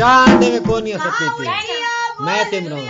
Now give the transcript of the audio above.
जानने में कौन नहीं हो सकती थी मैं तिमरो